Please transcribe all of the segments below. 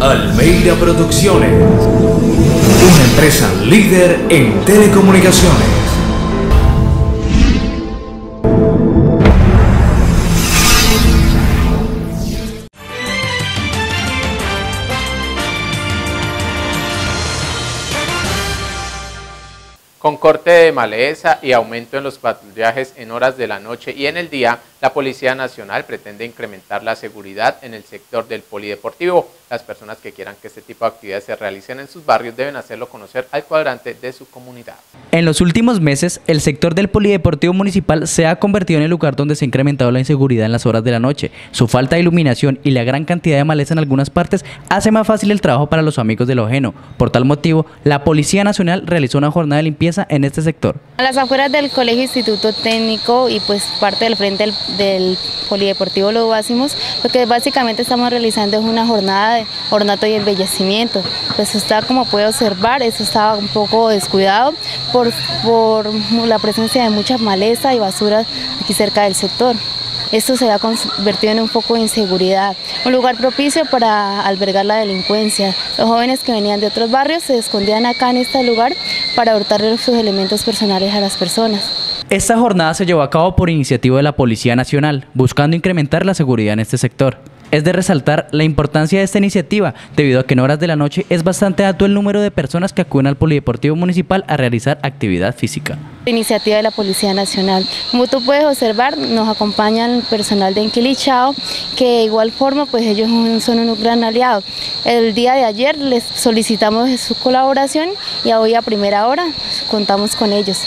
Almeida Producciones, una empresa líder en telecomunicaciones. Con corte de maleza y aumento en los patrullajes en horas de la noche y en el día, la Policía Nacional pretende incrementar la seguridad en el sector del polideportivo. Las personas que quieran que este tipo de actividades se realicen en sus barrios deben hacerlo conocer al cuadrante de su comunidad. En los últimos meses, el sector del polideportivo municipal se ha convertido en el lugar donde se ha incrementado la inseguridad en las horas de la noche. Su falta de iluminación y la gran cantidad de maleza en algunas partes hace más fácil el trabajo para los amigos de lo ajeno. Por tal motivo, la Policía Nacional realizó una jornada de limpieza en este sector. A las afueras del Colegio Instituto Técnico y pues parte del frente del, del Polideportivo Lo Básimos, lo que básicamente estamos realizando es una jornada de ornato y embellecimiento. Pues está como puede observar, eso estaba un poco descuidado por, por la presencia de mucha maleza y basura aquí cerca del sector. Esto se ha convertido en un foco de inseguridad, un lugar propicio para albergar la delincuencia. Los jóvenes que venían de otros barrios se escondían acá en este lugar para hurtar sus elementos personales a las personas. Esta jornada se llevó a cabo por iniciativa de la Policía Nacional, buscando incrementar la seguridad en este sector. Es de resaltar la importancia de esta iniciativa, debido a que en horas de la noche es bastante alto el número de personas que acuden al Polideportivo Municipal a realizar actividad física. Iniciativa de la Policía Nacional. Como tú puedes observar, nos acompaña el personal de Enquilichao, que de igual forma pues ellos son un gran aliado. El día de ayer les solicitamos su colaboración y hoy a primera hora contamos con ellos.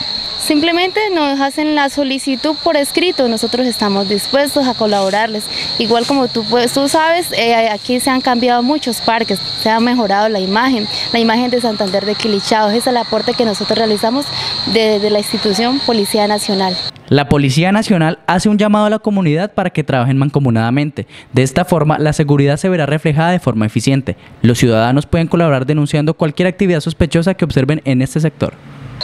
Simplemente nos hacen la solicitud por escrito, nosotros estamos dispuestos a colaborarles. Igual como tú, pues, tú sabes, eh, aquí se han cambiado muchos parques, se ha mejorado la imagen, la imagen de Santander de Quilichao, es el aporte que nosotros realizamos desde la institución Policía Nacional. La Policía Nacional hace un llamado a la comunidad para que trabajen mancomunadamente. De esta forma, la seguridad se verá reflejada de forma eficiente. Los ciudadanos pueden colaborar denunciando cualquier actividad sospechosa que observen en este sector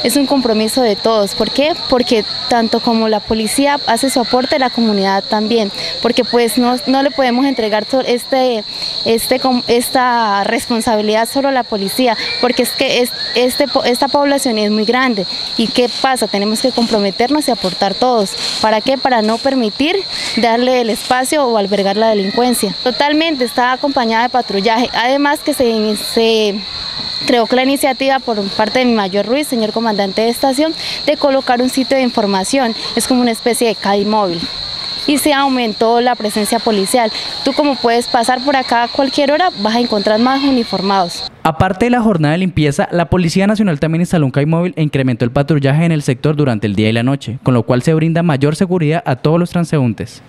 es un compromiso de todos. ¿Por qué? Porque tanto como la policía hace su aporte, la comunidad también, porque pues no, no le podemos entregar este, este, esta responsabilidad solo a la policía, porque es que es, este, esta población es muy grande. ¿Y qué pasa? Tenemos que comprometernos y aportar todos. ¿Para qué? Para no permitir darle el espacio o albergar la delincuencia. Totalmente, está acompañada de patrullaje. Además que se, se Que la iniciativa por parte de mi mayor Ruiz, señor comandante de estación, de colocar un sitio de información. Es como una especie de CAI móvil y se aumentó la presencia policial. Tú como puedes pasar por acá a cualquier hora, vas a encontrar más uniformados. Aparte de la jornada de limpieza, la Policía Nacional también instaló un móvil e incrementó el patrullaje en el sector durante el día y la noche, con lo cual se brinda mayor seguridad a todos los transeúntes.